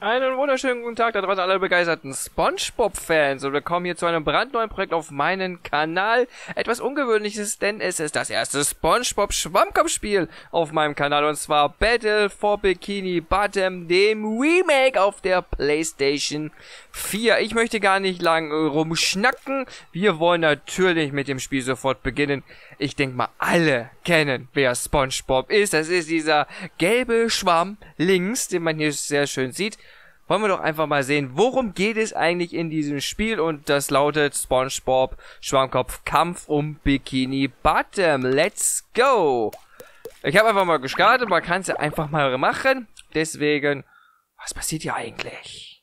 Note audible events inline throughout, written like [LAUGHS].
Einen wunderschönen guten Tag da draußen alle begeisterten Spongebob-Fans und willkommen hier zu einem brandneuen Projekt auf meinem Kanal. Etwas ungewöhnliches, denn es ist das erste Spongebob Schwammkopfspiel auf meinem Kanal und zwar Battle for Bikini Bottom, dem Remake auf der Playstation 4. Ich möchte gar nicht lang rumschnacken. Wir wollen natürlich mit dem Spiel sofort beginnen. Ich denke mal, alle kennen, wer Spongebob ist. Das ist dieser gelbe Schwamm links, den man hier sehr schön sieht wollen wir doch einfach mal sehen, worum geht es eigentlich in diesem Spiel und das lautet SpongeBob Schwammkopf Kampf um Bikini Bottom. Let's go! Ich habe einfach mal gestartet, man kann es ja einfach mal machen. Deswegen, was passiert hier eigentlich?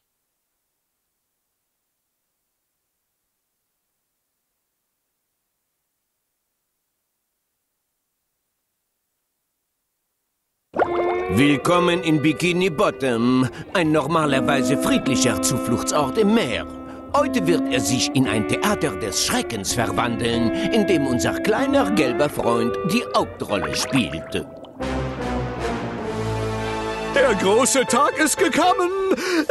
Willkommen in Bikini Bottom, ein normalerweise friedlicher Zufluchtsort im Meer. Heute wird er sich in ein Theater des Schreckens verwandeln, in dem unser kleiner gelber Freund die Hauptrolle spielt. Der große Tag ist gekommen.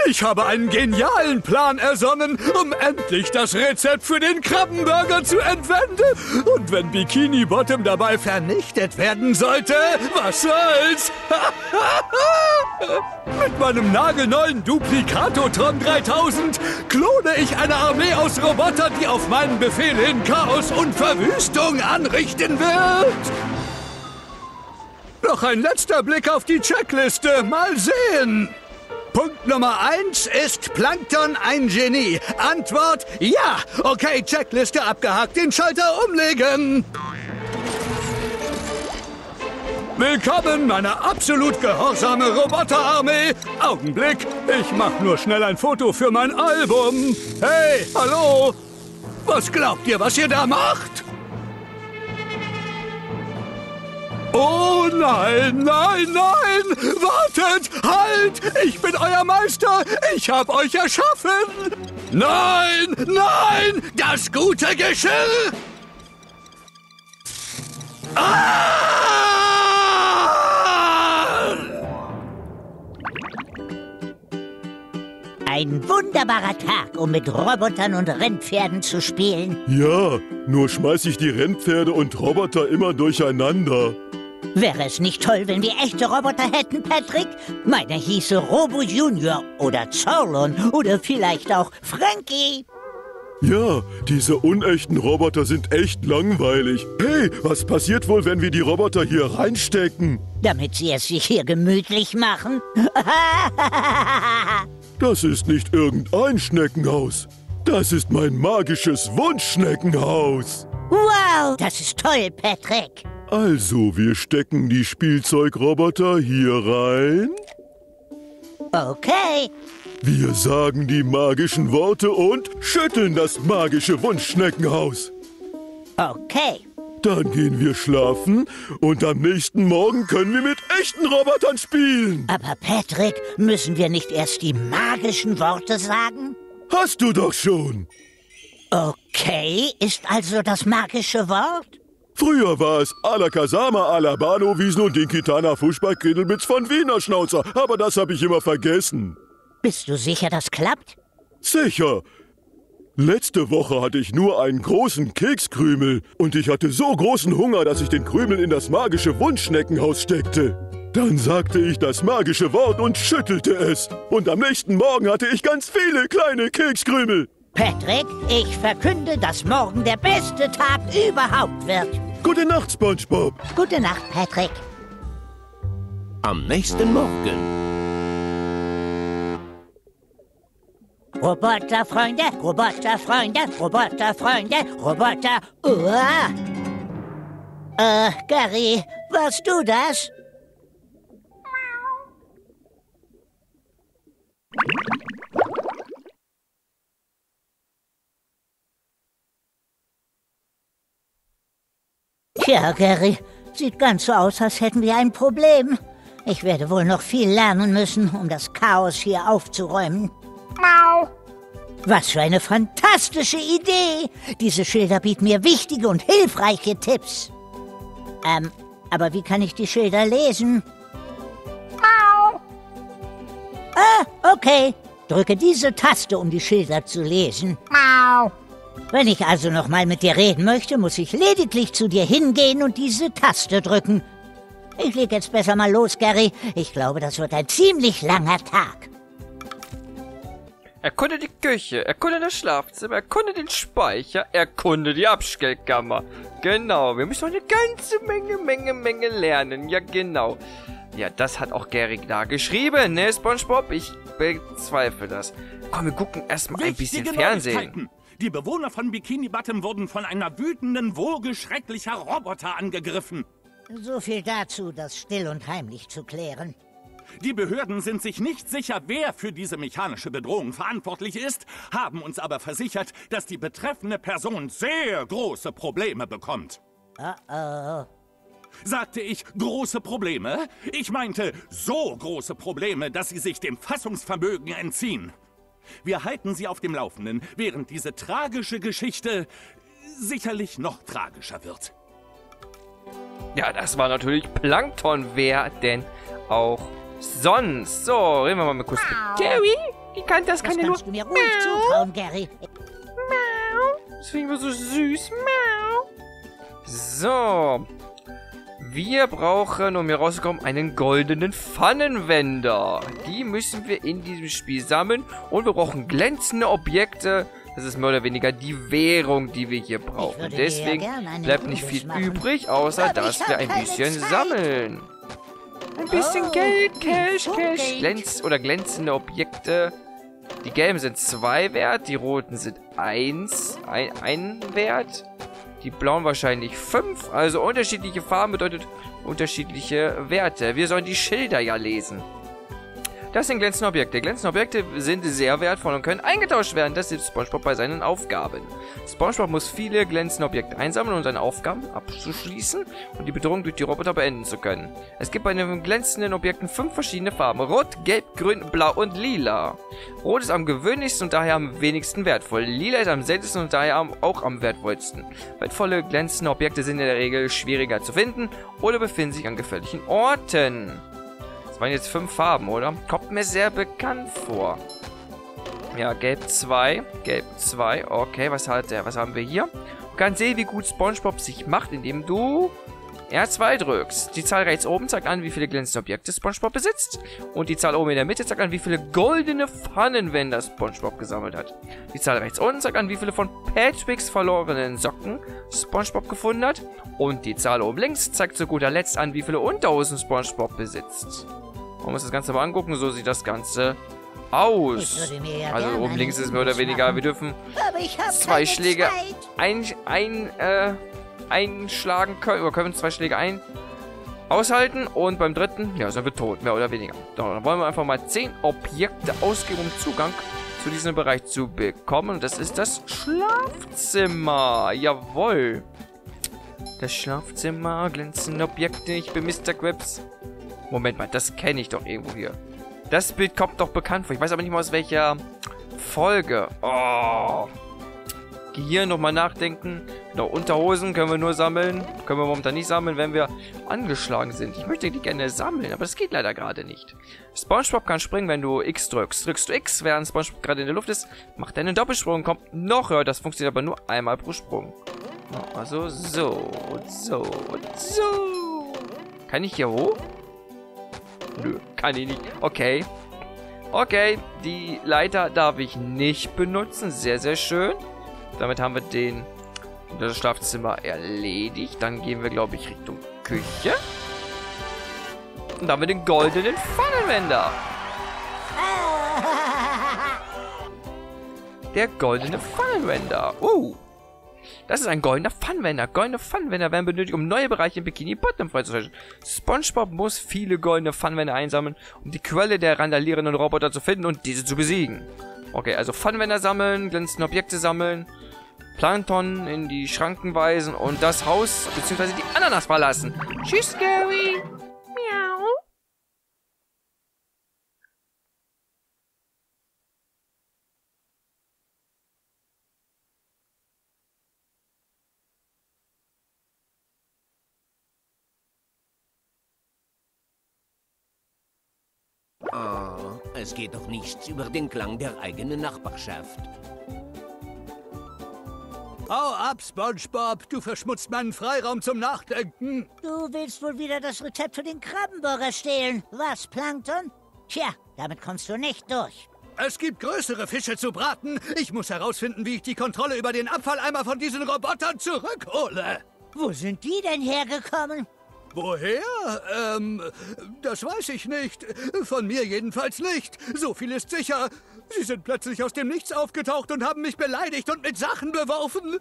Ich habe einen genialen Plan ersonnen, um endlich das Rezept für den Krabbenburger zu entwenden. Und wenn Bikini Bottom dabei vernichtet werden sollte, was soll's? [LAUGHS] Mit meinem nagelneuen Duplicatotron 3000 klone ich eine Armee aus Robotern, die auf meinen Befehl hin Chaos und Verwüstung anrichten wird. Noch ein letzter Blick auf die Checkliste. Mal sehen. Punkt Nummer eins ist Plankton ein Genie? Antwort ja. Okay, Checkliste abgehakt. Den Schalter umlegen. Willkommen, meine absolut gehorsame Roboterarmee. Augenblick, ich mach nur schnell ein Foto für mein Album. Hey, hallo. Was glaubt ihr, was ihr da macht? Oh nein, nein, nein! Wartet! Halt! Ich bin euer Meister! Ich hab euch erschaffen! Nein, nein! Das gute Geschirr! Ah! Ein wunderbarer Tag, um mit Robotern und Rennpferden zu spielen. Ja, nur schmeiß ich die Rennpferde und Roboter immer durcheinander. Wäre es nicht toll, wenn wir echte Roboter hätten, Patrick? Meiner hieße Robo Junior oder Zorlon oder vielleicht auch Frankie. Ja, diese unechten Roboter sind echt langweilig. Hey, was passiert wohl, wenn wir die Roboter hier reinstecken? Damit sie es sich hier gemütlich machen? [LAUGHS] das ist nicht irgendein Schneckenhaus. Das ist mein magisches Wunschschneckenhaus. Wow, das ist toll, Patrick. Also, wir stecken die Spielzeugroboter hier rein. Okay. Wir sagen die magischen Worte und schütteln das magische Wunschschneckenhaus. Okay. Dann gehen wir schlafen und am nächsten Morgen können wir mit echten Robotern spielen. Aber Patrick, müssen wir nicht erst die magischen Worte sagen? Hast du doch schon. Okay, ist also das magische Wort? Früher war es Alakasama, Alabano, Wiesen und Dinkitana Fußball Krindelbitz von Wiener Schnauzer, aber das habe ich immer vergessen. Bist du sicher, das klappt? Sicher. Letzte Woche hatte ich nur einen großen Kekskrümel und ich hatte so großen Hunger, dass ich den Krümel in das magische Wunschschneckenhaus steckte. Dann sagte ich das magische Wort und schüttelte es. Und am nächsten Morgen hatte ich ganz viele kleine Kekskrümel. Patrick, ich verkünde, dass morgen der beste Tag überhaupt wird. Gute Nacht, SpongeBob. Gute Nacht, Patrick. Am nächsten Morgen. Roboterfreunde, Roboterfreunde, Roboterfreunde, Roboter... Uah. Äh, Gary, warst du das? Tja, Gary, sieht ganz so aus, als hätten wir ein Problem. Ich werde wohl noch viel lernen müssen, um das Chaos hier aufzuräumen. Mau. Was für eine fantastische Idee! Diese Schilder bieten mir wichtige und hilfreiche Tipps. Ähm, aber wie kann ich die Schilder lesen? Mau. Ah, Okay, drücke diese Taste, um die Schilder zu lesen. Mau. Wenn ich also noch mal mit dir reden möchte, muss ich lediglich zu dir hingehen und diese Taste drücken. Ich leg jetzt besser mal los, Gary. Ich glaube, das wird ein ziemlich langer Tag. Erkunde die Küche, erkunde das Schlafzimmer, erkunde den Speicher, erkunde die Abstellkammer. Genau, wir müssen noch eine ganze Menge, Menge, Menge lernen. Ja, genau. Ja, das hat auch Gary da geschrieben, ne, Spongebob? Ich bezweifle das. Komm, wir gucken erstmal ein bisschen Fernsehen. Die Bewohner von Bikini Bottom wurden von einer wütenden Woge schrecklicher Roboter angegriffen. So viel dazu, das still und heimlich zu klären. Die Behörden sind sich nicht sicher, wer für diese mechanische Bedrohung verantwortlich ist, haben uns aber versichert, dass die betreffende Person sehr große Probleme bekommt. Uh oh. Sagte ich große Probleme? Ich meinte so große Probleme, dass sie sich dem Fassungsvermögen entziehen. Wir halten Sie auf dem Laufenden, während diese tragische Geschichte sicherlich noch tragischer wird. Ja, das war natürlich Plankton. Wer denn auch sonst? So, reden wir mal mit Kusten. Gary, wie kann das, das kann ja nur... du mir ruhig zutrauen, Gary. Miau. Das finde ich so süß. Miau. So. Wir brauchen, um hier rauszukommen, einen goldenen Pfannenwender. Die müssen wir in diesem Spiel sammeln. Und wir brauchen glänzende Objekte. Das ist mehr oder weniger die Währung, die wir hier brauchen. Deswegen ja bleibt nicht viel übrig, außer dass wir ein bisschen sammeln. Ein bisschen oh, Geld, Cash, Cash. Glänz oder glänzende Objekte. Die gelben sind zwei wert, die roten sind eins, ein, ein wert. Die blauen wahrscheinlich 5. Also unterschiedliche Farben bedeutet unterschiedliche Werte. Wir sollen die Schilder ja lesen. Das sind glänzende Objekte. Glänzende Objekte sind sehr wertvoll und können eingetauscht werden. Das hilft SpongeBob bei seinen Aufgaben. SpongeBob muss viele glänzende Objekte einsammeln, um seine Aufgaben abzuschließen und die Bedrohung durch die Roboter beenden zu können. Es gibt bei den glänzenden Objekten fünf verschiedene Farben. Rot, Gelb, Grün, Blau und Lila. Rot ist am gewöhnlichsten und daher am wenigsten wertvoll. Lila ist am seltensten und daher auch am wertvollsten. Wertvolle glänzende Objekte sind in der Regel schwieriger zu finden oder befinden sich an gefährlichen Orten. Das waren jetzt fünf Farben, oder? Kommt mir sehr bekannt vor. Ja, gelb 2. Gelb 2. Okay, was hat der? Was haben wir hier? Du kannst sehen, wie gut Spongebob sich macht, indem du R2 drückst. Die Zahl rechts oben zeigt an, wie viele glänzende Objekte Spongebob besitzt. Und die Zahl oben in der Mitte zeigt an, wie viele goldene Pfannenwender Spongebob gesammelt hat. Die Zahl rechts unten zeigt an, wie viele von Patricks verlorenen Socken Spongebob gefunden hat. Und die Zahl oben links zeigt zu guter Letzt an, wie viele Unterhosen Spongebob besitzt. Wir uns das Ganze mal angucken? So sieht das Ganze aus. Ja also oben links ist mehr oder weniger, wir dürfen zwei Schläge ein, ein, äh, einschlagen können, oder können zwei Schläge ein aushalten und beim dritten, ja, sind wir tot, mehr oder weniger. Dann wollen wir einfach mal zehn Objekte ausgeben, um Zugang zu diesem Bereich zu bekommen. Und das ist das Schlafzimmer. Jawohl. Das Schlafzimmer, glänzende Objekte, ich bin Mr. Grips. Moment mal, das kenne ich doch irgendwo hier. Das Bild kommt doch bekannt vor. Ich weiß aber nicht mal aus welcher Folge. Oh. Hier nochmal nachdenken. Genau, Unterhosen können wir nur sammeln. Können wir momentan nicht sammeln, wenn wir angeschlagen sind. Ich möchte die gerne sammeln, aber das geht leider gerade nicht. Spongebob kann springen, wenn du X drückst. Drückst du X, während Spongebob gerade in der Luft ist, macht er einen Doppelsprung, kommt noch höher. Das funktioniert aber nur einmal pro Sprung. Also so, so, so. Kann ich hier hoch? Nö, kann ich nicht. Okay. Okay, die Leiter darf ich nicht benutzen. Sehr, sehr schön. Damit haben wir den das Schlafzimmer erledigt. Dann gehen wir, glaube ich, Richtung Küche. Und dann haben wir den goldenen Pfannenwender. [LAUGHS] Der goldene Pfannenwender. Uh. Das ist ein goldener Funwender. Goldene Funwender werden benötigt, um neue Bereiche im Bikini Bottom freizuschalten. SpongeBob muss viele goldene Funwender einsammeln, um die Quelle der randalierenden Roboter zu finden und diese zu besiegen. Okay, also Funwender sammeln, glänzende Objekte sammeln, Plankton in die Schranken weisen und das Haus bzw. die Ananas verlassen. Tschüss, Gary. Es geht doch nichts über den Klang der eigenen Nachbarschaft. Hau ab, SpongeBob. Du verschmutzt meinen Freiraum zum Nachdenken. Du willst wohl wieder das Rezept für den Krabbenburger stehlen. Was, Plankton? Tja, damit kommst du nicht durch. Es gibt größere Fische zu braten. Ich muss herausfinden, wie ich die Kontrolle über den Abfalleimer von diesen Robotern zurückhole. Wo sind die denn hergekommen? Woher? Ähm, das weiß ich nicht. Von mir jedenfalls nicht. So viel ist sicher. Sie sind plötzlich aus dem Nichts aufgetaucht und haben mich beleidigt und mit Sachen beworfen.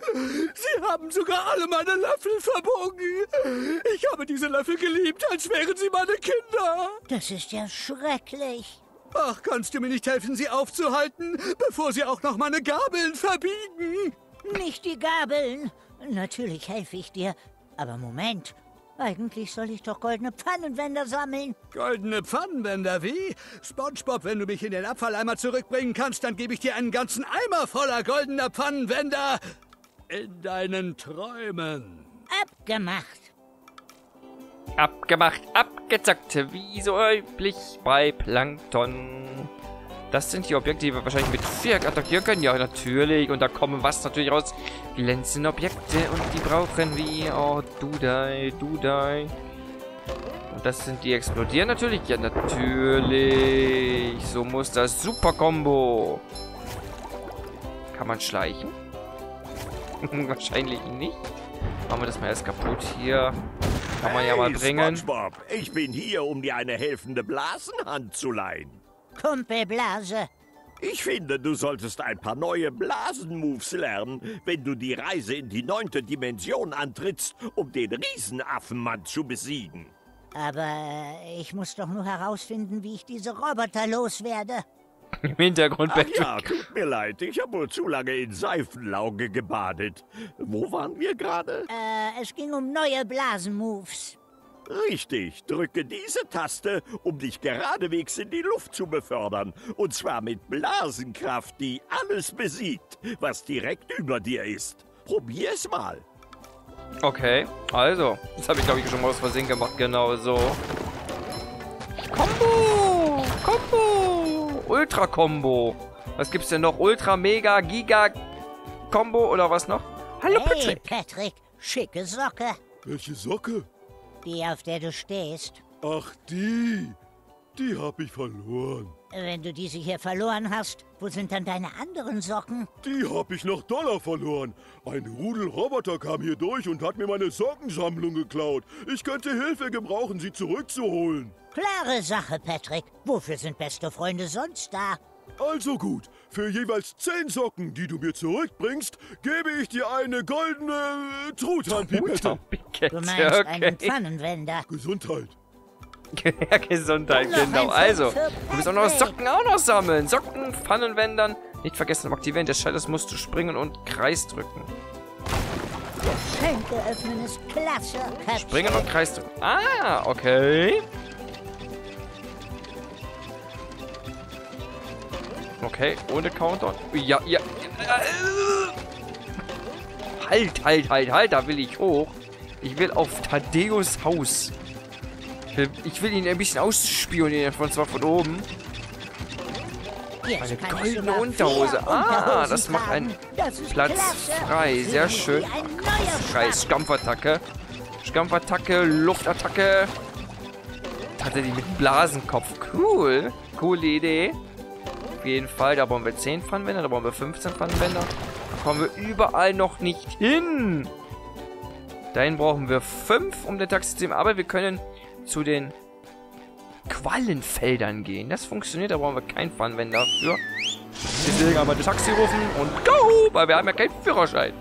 Sie haben sogar alle meine Löffel verbogen. Ich habe diese Löffel geliebt, als wären sie meine Kinder. Das ist ja schrecklich. Ach, kannst du mir nicht helfen, sie aufzuhalten, bevor sie auch noch meine Gabeln verbiegen? Nicht die Gabeln. Natürlich helfe ich dir. Aber Moment, eigentlich soll ich doch goldene Pfannenwender sammeln. Goldene Pfannenwender, wie? SpongeBob, wenn du mich in den Abfalleimer zurückbringen kannst, dann gebe ich dir einen ganzen Eimer voller goldener Pfannenwender. In deinen Träumen. Abgemacht. Abgemacht, abgezockt, wie so üblich bei Plankton. Das sind die Objekte, die wir wahrscheinlich mit Viereck attackieren können. Ja, natürlich. Und da kommen was natürlich raus. Glänzende Objekte. Und die brauchen wir. Oh, Dudai, Dudai. Und das sind die explodieren natürlich. Ja, natürlich. So muss das. Super Combo. Kann man schleichen? [LAUGHS] wahrscheinlich nicht. Machen wir das mal erst kaputt hier. Kann man ja mal bringen. SpongeBob, ich bin hier, um dir eine helfende Blasenhand zu leihen. Kumpelblase. Ich finde, du solltest ein paar neue Blasenmoves lernen, wenn du die Reise in die neunte Dimension antrittst, um den Riesenaffenmann zu besiegen. Aber ich muss doch nur herausfinden, wie ich diese Roboter loswerde. [LAUGHS] Im Hintergrund Ach ja, tut mir leid, ich habe wohl zu lange in Seifenlauge gebadet. Wo waren wir gerade? Äh, es ging um neue Blasenmoves. Richtig, drücke diese Taste, um dich geradewegs in die Luft zu befördern. Und zwar mit Blasenkraft, die alles besiegt, was direkt über dir ist. Probier es mal. Okay, also. Das habe ich, glaube ich, schon mal aus Versehen gemacht. Genau so. Combo! Combo! Ultra-Combo. Was gibt's denn noch? Ultra, Mega, Giga, Combo oder was noch? Hallo, hey, Patrick. Patrick, schicke Socke. Welche Socke? Die, auf der du stehst. Ach, die. Die hab ich verloren. Wenn du diese hier verloren hast, wo sind dann deine anderen Socken? Die hab ich noch Dollar verloren. Ein Rudel Roboter kam hier durch und hat mir meine Sockensammlung geklaut. Ich könnte Hilfe gebrauchen, sie zurückzuholen. Klare Sache, Patrick. Wofür sind beste Freunde sonst da? Also gut, für jeweils zehn Socken, die du mir zurückbringst, gebe ich dir eine goldene äh, Truthahnpipette. Du meinst einen Pfannenwender. Gesundheit. ja, Gesundheit, genau. Also, du musst auch noch. Socken auch noch sammeln. Socken, Pfannenwändern. Nicht vergessen am Aktivieren des Schalters musst du springen und Kreis drücken. Schenke öffnen ist klasse. Springen und Kreis drücken. Ah, okay. Okay, ohne Countdown. Ja, ja. Halt, halt, halt, halt, da will ich hoch. Ich will auf Thaddeus Haus. Ich will, ihn ein bisschen ausspionieren, von zwar von oben. Eine goldene Unterhose. Ah, das macht einen Platz frei. Sehr schön. Scheiß Schrank. Stampfattacke. Stampfattacke, Luftattacke. Tatsächlich mit Blasenkopf. Cool. Coole Idee. Jeden Fall. Da brauchen wir 10 Pfannenwender, da brauchen wir 15 Pfannenwender. Da kommen wir überall noch nicht hin. Dahin brauchen wir 5, um den Taxi zu nehmen. Aber wir können zu den Quallenfeldern gehen. Das funktioniert, da brauchen wir keinen Pfannenwender für. Deswegen haben wir das Taxi rufen und go! Weil wir haben ja keinen Führerschein.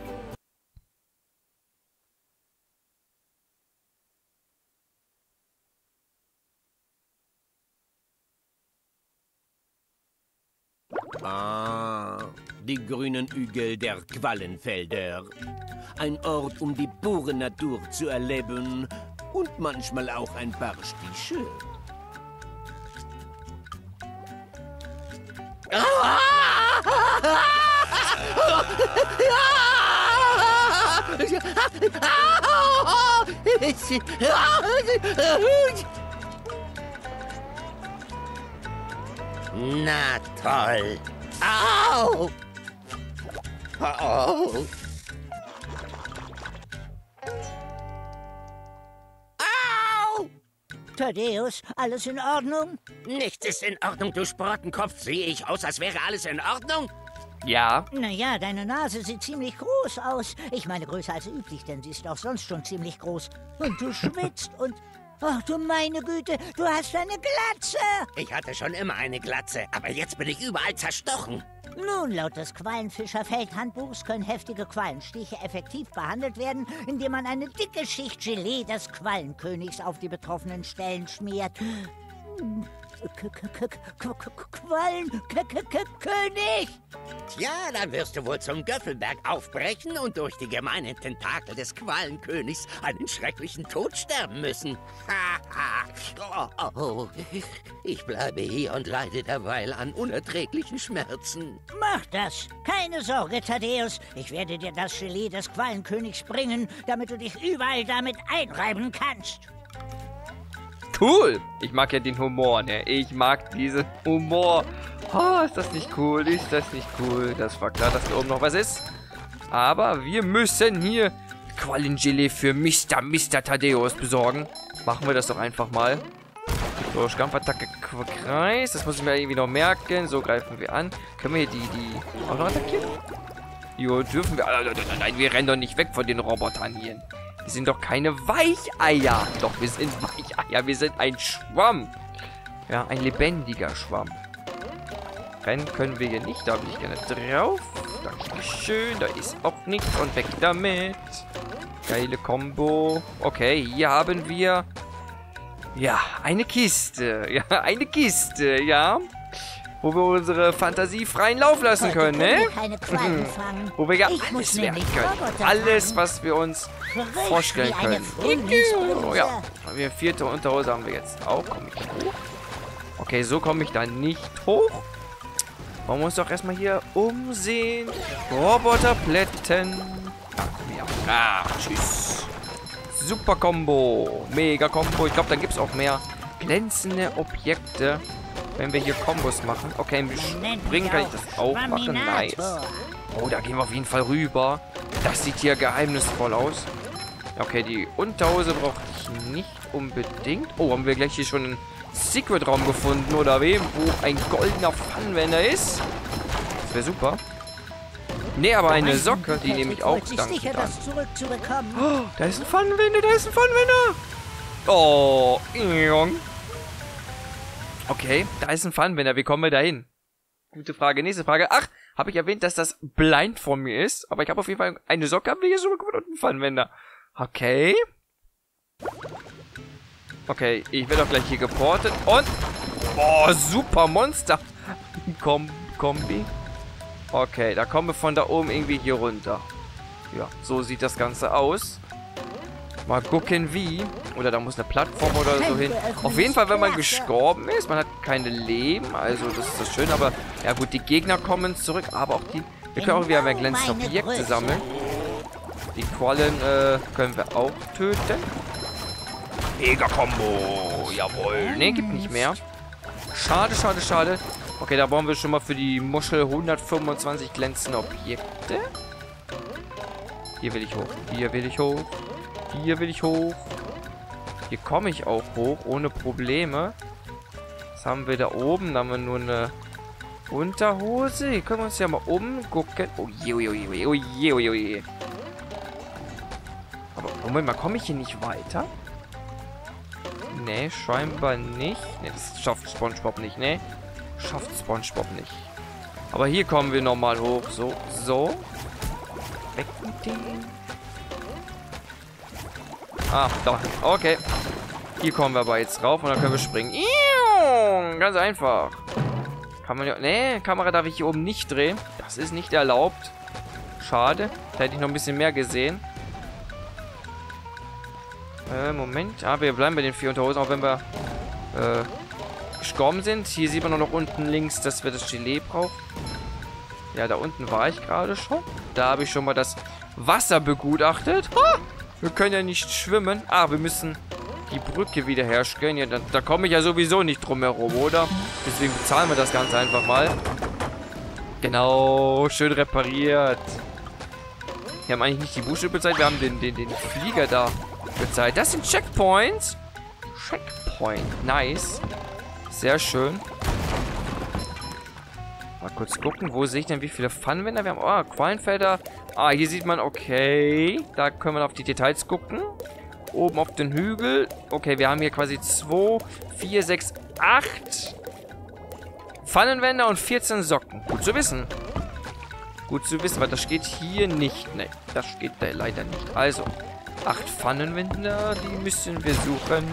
Grünen Hügel der Quallenfelder. Ein Ort, um die pure Natur zu erleben und manchmal auch ein paar Stiche. Na toll. Au! Oh. Au! Thaddeus, alles in Ordnung? Nichts ist in Ordnung, du Sprottenkopf. Sehe ich aus, als wäre alles in Ordnung? Ja. Naja, deine Nase sieht ziemlich groß aus. Ich meine größer als üblich, denn sie ist auch sonst schon ziemlich groß. Und du schwitzt und... Ach du meine Güte, du hast eine Glatze! Ich hatte schon immer eine Glatze, aber jetzt bin ich überall zerstochen. Nun, laut des Quallenfischer-Feldhandbuchs können heftige Quallenstiche effektiv behandelt werden, indem man eine dicke Schicht Gelee des Quallenkönigs auf die betroffenen Stellen schmiert. Quallenkönig! Tja, dann wirst du wohl zum Göffelberg aufbrechen und durch die gemeinen Tentakel des Qualenkönigs einen schrecklichen Tod sterben müssen. oh, oh, ich bleibe hier und leide derweil an unerträglichen Schmerzen. Mach das! Keine Sorge, Thaddeus. Ich werde dir das Gelee des Quallenkönigs bringen, damit du dich überall damit einreiben kannst. Cool. Ich mag ja den Humor, ne? Ich mag diesen Humor. Oh, ist das nicht cool? Ist das nicht cool? Das war klar, dass da oben noch was ist. Aber wir müssen hier Quallengelee für Mr. Mr. Thaddeus besorgen. Machen wir das doch einfach mal. So, Stampfattacke Kreis. Das muss ich mir irgendwie noch merken. So, greifen wir an. Können wir hier die, die auch noch attackieren? Jo, dürfen wir... Nein, nein, nein, wir rennen doch nicht weg von den Robotern hier. Wir sind doch keine Weicheier. Doch, wir sind [LAUGHS] Weicheier. Wir sind ein Schwamm. Ja, ein lebendiger Schwamm. Rennen können wir hier nicht. Da bin ich gerne drauf. Dankeschön. Da ist auch nichts. Und weg damit. Geile Combo. Okay, hier haben wir... Ja, eine Kiste. [LAUGHS] Ja, eine Kiste, ja. Wo wir unsere Fantasie freien Lauf lassen Heute können, ne? wir fangen. Wo wir ja Ich alles werden können. Alles, was wir uns vorstellen können. Oh ja, wir vierte Unterhose haben wir jetzt auch. Komme ich hoch? Okay, so komme ich da nicht hoch. Man muss doch erstmal hier umsehen. Roboterplätten. Ah, komm her. Ah, tschüss. Super Combo. Mega Combo. Ich glaube, da gibt es auch mehr glänzende Objekte, wenn wir hier Kombos machen. Okay, im Springen kann ich das auch machen. Nice. Oh, da gehen wir auf jeden Fall rüber. Das sieht hier geheimnisvoll aus. Okay, die Unterhose brauche ich nicht unbedingt. Oh, haben wir gleich hier schon einen Secret-Raum gefunden, oder wem? Wo ein goldener Pfannenwender ist. Das wäre super. Nee, aber eine Socke, die nehme ich auch. Danke, sicher, das zurückzubekommen. Oh, da ist ein Pfannenwender, da ist ein Pfannenwender. Oh, Jung. Okay, da ist ein Pfannenwender. Wie kommen wir da hin? Gute Frage. Nächste Frage. Ach, habe ich erwähnt, dass das blind von mir ist? Aber ich habe auf jeden Fall eine Socke, haben wir hier schon mal gefunden und einen Pfannenwender. Okay. Okay, ich werde auch gleich hier geportet. Und... Oh, super Monster. Kom Kombi. Okay, da kommen wir von da oben irgendwie hier runter. Ja, so sieht das Ganze aus. Mal gucken wie. Oder da muss eine Plattform oder so hin. Auf jeden Fall, wenn man gestorben ist, man hat keine Leben. Also das ist das schön. Aber ja gut, die Gegner kommen zurück. Aber auch die... Wir können auch wieder mehr glänzende Objekte sammeln. Die Quallen äh, können wir auch töten. Mega-Kombo. Jawohl. Ne, gibt nicht mehr. Schade, schade, schade. Okay, da brauchen wir schon mal für die Muschel 125 glänzende Objekte. Hier will ich hoch. Hier will ich hoch. Hier will ich hoch. Hier komme ich auch hoch, ohne Probleme. Was haben wir da oben? Da haben wir nur eine Unterhose. Hier können wir uns ja mal umgucken. Oh je, oh je, oh je, oh je, oh je, oh je. Aber Moment mal, komme ich hier nicht weiter? Nee, scheinbar nicht. Nee, das schafft Spongebob nicht, ne? Schafft Spongebob nicht. Aber hier kommen wir nochmal hoch. So, so. Weg mit dem. Ah, doch. Okay. Hier kommen wir aber jetzt rauf und dann können wir springen. Ganz einfach. Kann man ja... Nee, Kamera darf ich hier oben nicht drehen. Das ist nicht erlaubt. Schade. Da hätte ich noch ein bisschen mehr gesehen. Äh, Moment. Ah, wir bleiben bei den vier Unterhosen, auch wenn wir äh, gestorben sind. Hier sieht man auch noch unten links, dass wir das Gelee brauchen. Ja, da unten war ich gerade schon. Da habe ich schon mal das Wasser begutachtet. Ha! Wir können ja nicht schwimmen. Ah, wir müssen die Brücke wiederherstellen. Ja, da, da komme ich ja sowieso nicht drum herum, oder? Deswegen bezahlen wir das Ganze einfach mal. Genau, schön repariert. Wir haben eigentlich nicht die Buchstabe bezahlt, wir haben den, den, den Flieger da bezahlt. Das sind Checkpoints. Checkpoint, nice. Sehr schön. Kurz gucken, wo sehe ich denn wie viele Funwender wir haben? Oh, Quallenfelder. Ah, hier sieht man, okay. Da können wir auf die Details gucken. Oben auf den Hügel. Okay, wir haben hier quasi 2, 4, 6, 8 Pfannenwender und 14 Socken. Gut zu wissen. Gut zu wissen, weil das steht hier nicht. Ne, das steht da leider nicht. Also, 8 Pfannenwender, die müssen wir suchen.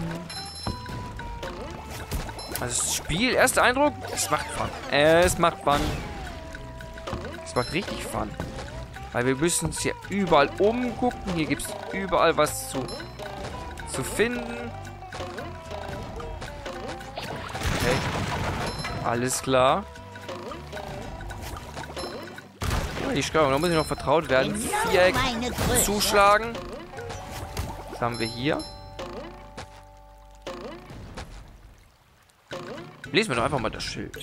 Also das Spiel, erster Eindruck, es macht Fun. Es macht Fun. Es macht richtig Fun. Weil wir müssen uns hier überall umgucken. Hier gibt es überall was zu, zu finden. Okay. Alles klar. Ja, die Steuerung, da muss ich noch vertraut werden. Viereck zuschlagen. Was haben wir hier? Lesen wir doch einfach mal das Schild.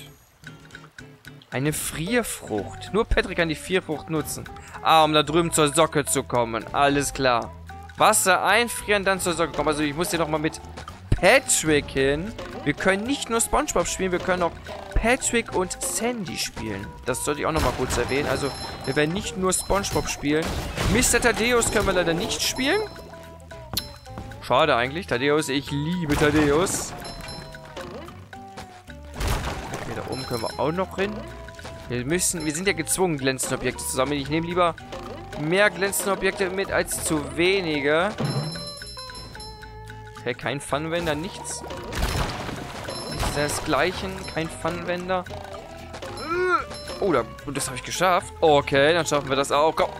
Eine Frierfrucht. Nur Patrick kann die Frierfrucht nutzen. Ah, um da drüben zur Socke zu kommen. Alles klar. Wasser einfrieren, dann zur Socke kommen. Also ich muss hier nochmal mit Patrick hin. Wir können nicht nur Spongebob spielen, wir können auch Patrick und Sandy spielen. Das sollte ich auch nochmal kurz erwähnen. Also wir werden nicht nur Spongebob spielen. Mr. Thaddeus können wir leider nicht spielen. Schade eigentlich. Thaddeus, ich liebe Thaddeus. Können wir auch noch hin. Wir müssen, wir sind ja gezwungen, glänzende Objekte zu sammeln. Ich nehme lieber mehr glänzende Objekte mit als zu wenige. Okay, kein Funwender, nichts. Nichts desgleichen, kein Funwender. Oh, da, das habe ich geschafft. Okay, dann schaffen wir das auch. Komm.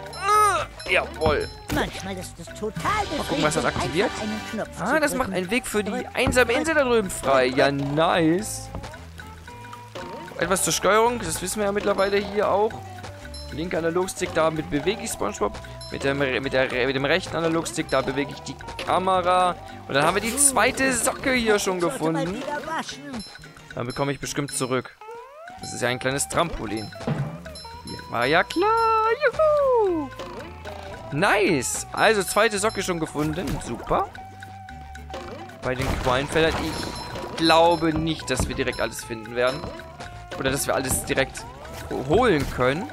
Jawohl. Manchmal ist das total Mal gucken, was das aktiviert. Ah, das macht einen Weg für die einsame Insel da drüben frei. Ja, nice. Etwas zur Steuerung, das wissen wir ja mittlerweile hier auch. Linker Analogstick, damit bewege ich Spongebob. Mit dem, mit, der, mit dem rechten Analogstick, da bewege ich die Kamera. Und dann haben wir die zweite Socke hier schon gefunden. Dann bekomme ich bestimmt zurück. Das ist ja ein kleines Trampolin. Hier war ja klar. Juhu. Nice. Also zweite Socke schon gefunden. Super. Bei den Quallenfeldern. Ich glaube nicht, dass wir direkt alles finden werden. Oder dass wir alles direkt holen können.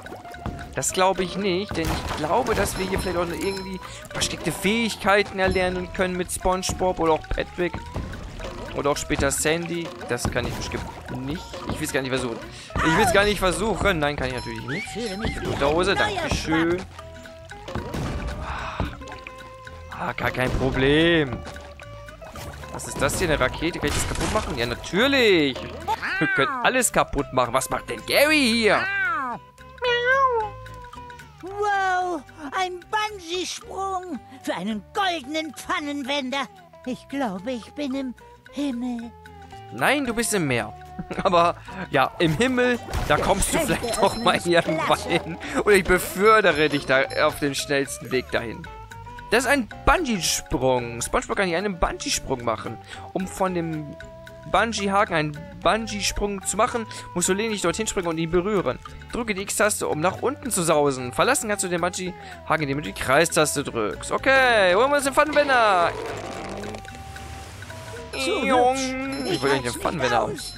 Das glaube ich nicht, denn ich glaube, dass wir hier vielleicht auch irgendwie versteckte Fähigkeiten erlernen können mit Spongebob oder auch Patrick. Oder auch später Sandy. Das kann ich bestimmt nicht. Ich will es gar nicht versuchen. Ich will es gar nicht versuchen. Nein, kann ich natürlich nicht. Unterhose, dankeschön. Ah, gar kein Problem. Was ist das hier? Eine Rakete? Kann ich das kaputt machen? Ja, natürlich. Wir können alles kaputt machen. Was macht denn Gary hier? Wow, ein Bungee-Sprung für einen goldenen Pfannenwender. Ich glaube, ich bin im Himmel. Nein, du bist im Meer. [LAUGHS] Aber ja, im Himmel, da kommst du [LAUGHS] vielleicht doch mal irgendwann hin. Oder ich befördere dich da auf den schnellsten Weg dahin. Das ist ein Bungee-Sprung. SpongeBob kann hier einen Bungee-Sprung machen. Um von dem Bungee-Haken einen Bungee-Sprung zu machen, musst du lediglich dorthin springen und ihn berühren. Drücke die X-Taste, um nach unten zu sausen. Verlassen kannst du den Bungee-Haken, indem du die Kreistaste drückst. Okay, holen wir uns den Funwender. Jung. Ich will eigentlich den Funwender haben. [LAUGHS]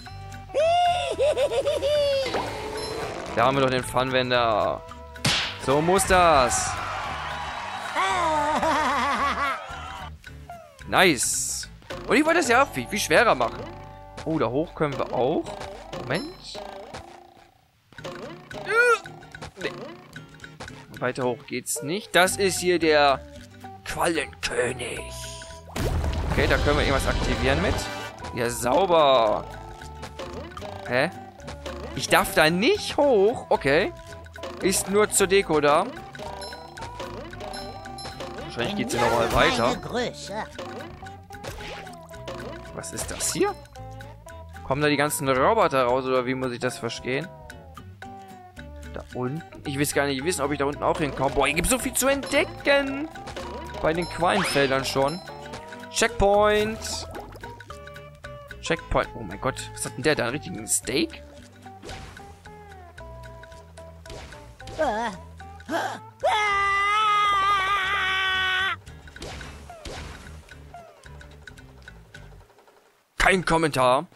Da haben wir doch den Funwender. So muss das. [LAUGHS] Nice. Und ich wollte das ja viel, viel schwerer machen. Oh, da hoch können wir auch. Moment. Nee. Weiter hoch geht's nicht. Das ist hier der Quallenkönig. Okay, da können wir irgendwas aktivieren mit. Ja, sauber. Hä? Ich darf da nicht hoch. Okay. Ist nur zur Deko da. Wahrscheinlich geht's hier nochmal weiter. Was ist das hier? Kommen da die ganzen Roboter raus oder wie muss ich das verstehen? Da unten? Ich weiß gar nicht wissen, ob ich da unten auch hinkomme. Boah, hier gibt so viel zu entdecken. Bei den Quallenfeldern schon. Checkpoint. Checkpoint. Oh mein Gott, was hat denn der da? Einen richtigen Steak? Kein Kommentar.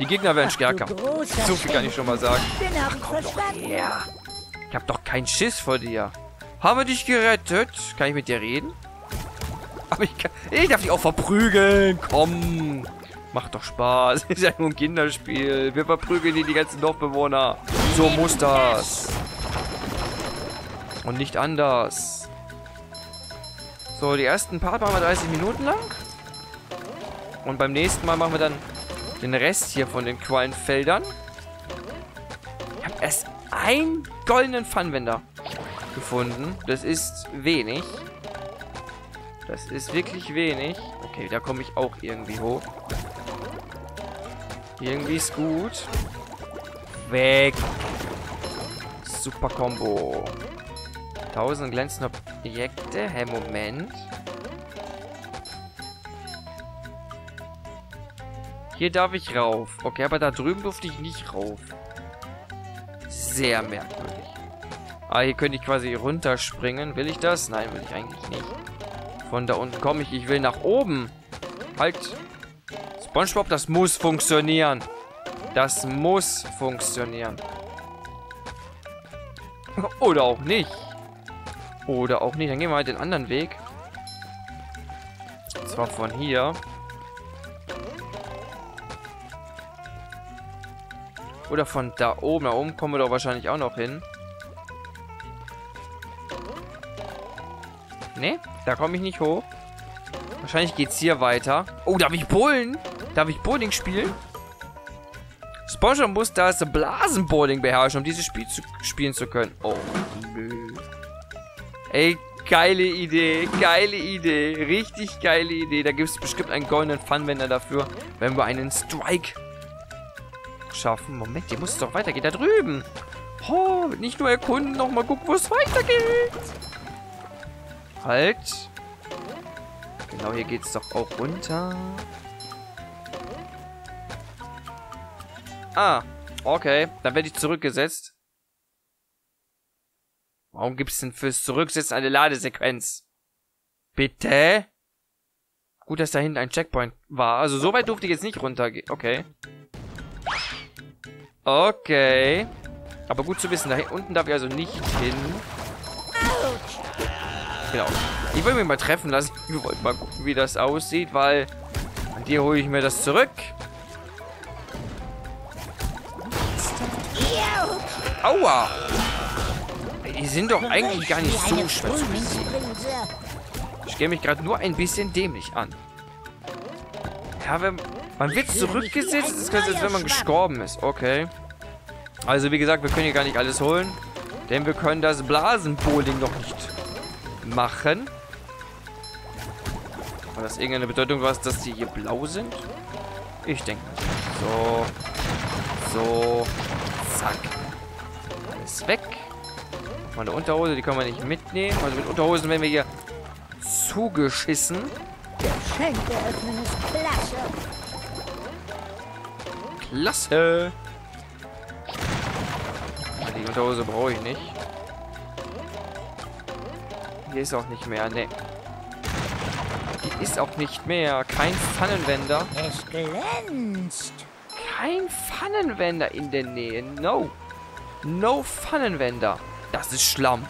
Die Gegner werden stärker. So viel kann ich schon mal sagen. Hab ich verstanden. Ja. Ich hab doch keinen Schiss vor dir. Haben wir dich gerettet? Kann ich mit dir reden? Aber ich kann... Ich darf dich auch verprügeln. Komm. Macht doch Spaß. [LAUGHS] Ist ja nur ein Kinderspiel. Wir verprügeln hier die ganzen Dorfbewohner. So muss das. Und nicht anders. So, die ersten Part machen wir 30 Minuten lang. Und beim nächsten Mal machen wir dann den Rest hier von den Quallenfeldern. Ich habe erst einen goldenen Pfannwender gefunden. Das ist wenig. Das ist wirklich wenig. Okay, da komme ich auch irgendwie hoch. Irgendwie ist gut. Weg. Super Combo. 1000 glänzende Objekte. Hä, Moment. Hier darf ich rauf. Okay, aber da drüben durfte ich nicht rauf. Sehr merkwürdig. Ah, hier könnte ich quasi runterspringen. Will ich das? Nein, will ich eigentlich nicht. Von da unten komme ich. Ich will nach oben. Halt. Spongebob, das muss funktionieren. Das muss funktionieren. [LAUGHS] Oder auch nicht. Oder auch nicht. Dann gehen wir halt den anderen Weg. Und zwar von hier. Oder von da oben. Da oben kommen wir doch wahrscheinlich auch noch hin. Ne, da komme ich nicht hoch. Wahrscheinlich geht's hier weiter. Oh, darf ich Bowlen? Darf ich Bowling spielen? SpongeBob muss das Blasenbowling beherrschen, um dieses Spiel zu spielen zu können. Oh, nö. Ey, geile Idee. Geile Idee. Richtig geile Idee. Da gibt es bestimmt einen goldenen Funwender dafür, wenn wir einen Strike schaffen. Moment, hier muss es doch weitergehen. Da drüben. Oh, nicht nur erkunden, nochmal gucken, wo es weitergeht. Halt. Genau, hier geht es doch auch runter. Ah, okay. Dann werde ich zurückgesetzt. Warum gibt es denn fürs Zurücksetzen eine Ladesequenz? Bitte? Gut, dass da hinten ein Checkpoint war. Also so weit durfte ich jetzt nicht runtergehen. Okay. Okay. Aber gut zu wissen, da unten darf ich also nicht hin. Genau. Ich will mich mal treffen lassen. Wir wollten mal gucken, wie das aussieht, weil an dir hole ich mir das zurück. Aua! Die sind doch eigentlich gar nicht so schwer zu besiegen. Ich stelle mich gerade nur ein bisschen dämlich an. Ja, wenn, man wird zurückgesetzt, das ist ganz, als wenn man gestorben ist. Okay. Also wie gesagt, wir können hier gar nicht alles holen. Denn wir können das Blasenbowling noch nicht machen. Hat das irgendeine Bedeutung was, dass die hier blau sind? Ich denke nicht. So. So. Zack. Alles weg. Meine Unterhose, die können wir nicht mitnehmen. Also mit Unterhosen werden wir hier zugeschissen. Geschenk eröffnen ist klasse. Klasse. Die Unterhose brauche ich nicht. Hier ist auch nicht mehr, ne. Die ist auch nicht mehr. Kein Pfannenwender. Es glänzt. Kein Pfannenwender in der Nähe. No. No Pfannenwender. Das ist Schlamm.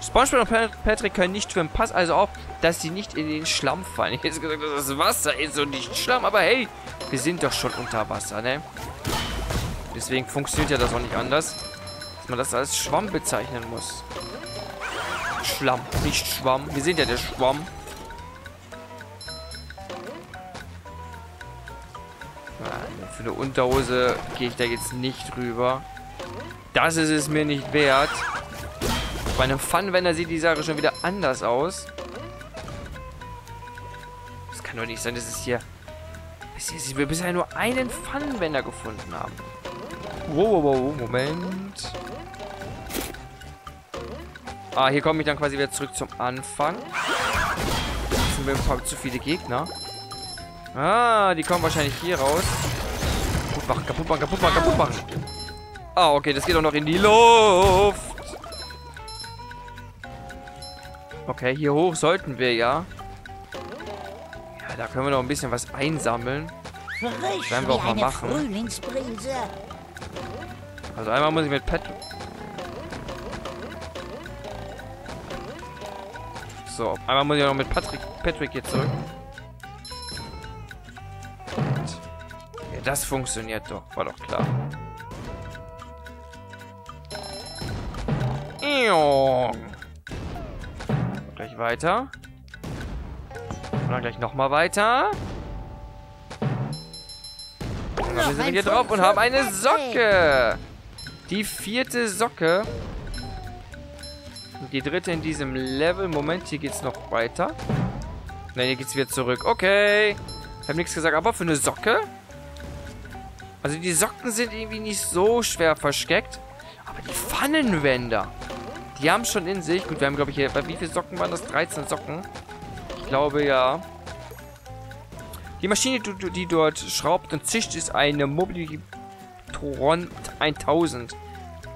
SpongeBob und Pat- Patrick können nicht schwimmen. Pass also auf, dass sie nicht in den Schlamm fallen. Ich hätte gesagt, dass das Wasser ist und nicht Schlamm. Aber hey, wir sind doch schon unter Wasser, ne? Deswegen funktioniert ja das auch nicht anders. Dass man das als Schwamm bezeichnen muss. Schlamm, nicht Schwamm. Wir sind ja der Schwamm. Für eine Unterhose gehe ich da jetzt nicht rüber. Das ist es mir nicht wert. Bei einem Funwender sieht die Sache schon wieder anders aus. Das kann doch nicht sein, dass es hier... Dass wir bisher nur einen Funwender gefunden haben. Wow, wow, wow, Moment. Ah, hier komme ich dann quasi wieder zurück zum Anfang. Jetzt sind wir ein paar zu viele Gegner. Ah, die kommen wahrscheinlich hier raus. Kaputt machen, kaputt machen, kaputt machen, kaputt machen. Ah, okay, das geht auch noch in die Luft. Okay, hier hoch sollten wir ja. Da können wir noch ein bisschen was einsammeln. Frisch Werden wir auch mal machen. Also einmal muss ich mit Pat... So, einmal muss ich noch mit Patrick, Patrick hier zurück. Ja, das funktioniert doch. War doch klar. Gleich weiter. Und dann gleich nochmal weiter. Und dann sind wir hier drauf und haben eine Socke. Die vierte Socke. Und die dritte in diesem Level. Moment, hier geht's noch weiter. Ne, hier geht's wieder zurück. Okay. Ich habe nichts gesagt, aber für eine Socke. Also die Socken sind irgendwie nicht so schwer versteckt. Aber die Pfannenwender. Die haben schon in sich. Gut, wir haben, glaube ich, hier. Wie viele Socken waren das? 13 Socken. Ich glaube, ja. Die Maschine, die, die dort schraubt und zischt, ist eine Mobilitron 1000.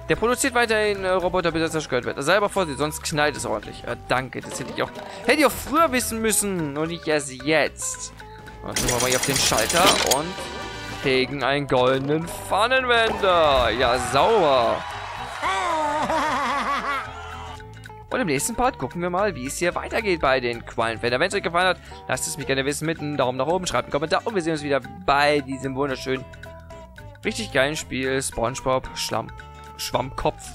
Der produziert weiterhin äh, Roboter, bis er zerstört wird. Sei aber vorsichtig, sonst knallt es ordentlich. Ja, danke, das hätte ich auch... Hätte ich auch früher wissen müssen und nicht erst jetzt. Dann wir mal hier auf den Schalter und kriegen einen goldenen Pfannenwender. Ja, sauber. Und im nächsten Part gucken wir mal, wie es hier weitergeht bei den Qualenfeldern. Wenn es euch gefallen hat, lasst es mich gerne wissen mit einem Daumen nach oben, schreibt einen Kommentar und wir sehen uns wieder bei diesem wunderschönen, richtig geilen Spiel Spongebob Schlamm, Schwammkopf,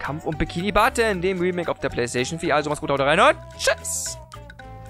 Kampf um Bikini Button, dem Remake auf der Playstation 4. Also macht's gut, haut rein und tschüss!